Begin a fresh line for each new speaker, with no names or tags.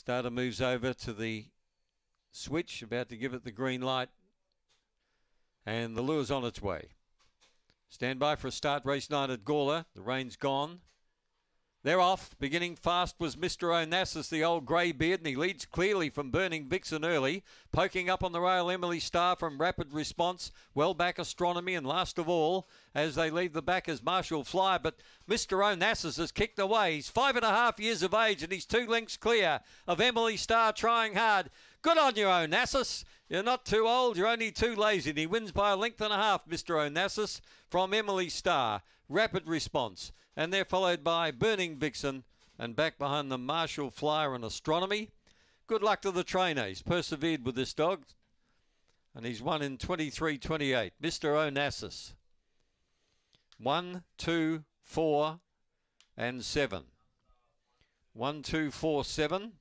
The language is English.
Starter moves over to the switch, about to give it the green light. And the lure's on its way. Stand by for a start, race night at Gawler. The rain's gone. They're off. Beginning fast was Mr. Onassis, the old grey beard, and he leads clearly from Burning Vixen early. Poking up on the rail, Emily Star from Rapid Response. Well back Astronomy, and last of all, as they leave the back is Marshall Fly. But Mr. Onassis has kicked away. He's five and a half years of age, and he's two lengths clear of Emily Star trying hard. Good on you, Onassis. You're not too old, you're only too lazy. And he wins by a length and a half, Mr. Onassis, from Emily Star. Rapid response. And they're followed by Burning Vixen and back behind them Marshall Flyer and Astronomy. Good luck to the trainer. He's persevered with this dog. And he's won in 23-28. Mr. Onassis. One, two, four, and seven. One, two, four, seven.